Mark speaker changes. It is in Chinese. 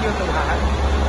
Speaker 1: Dia.